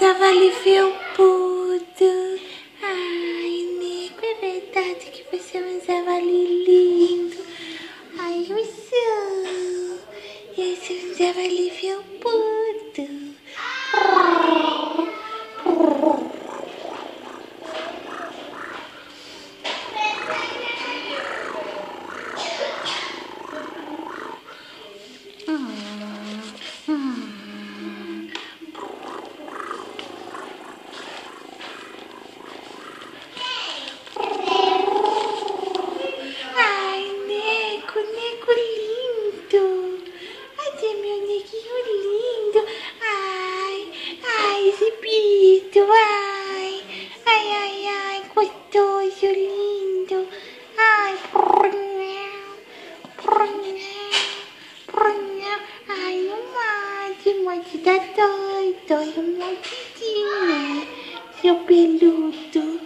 javali felpudo. Ai, Nico, é verdade que você é um lindo. Ai, eu sou. Eu sou um javali felpudo. Ai, Neco, Neco lindo. Ai, meu neguinho lindo. Ai, ai, Zibito, ai. Ai, ai, ai, gostoso, lindo. Ai, prunhão, prunhão, prunhão. Ai, o Mate, o Mate tá doido. Ai, o Matezinho, seu peludo.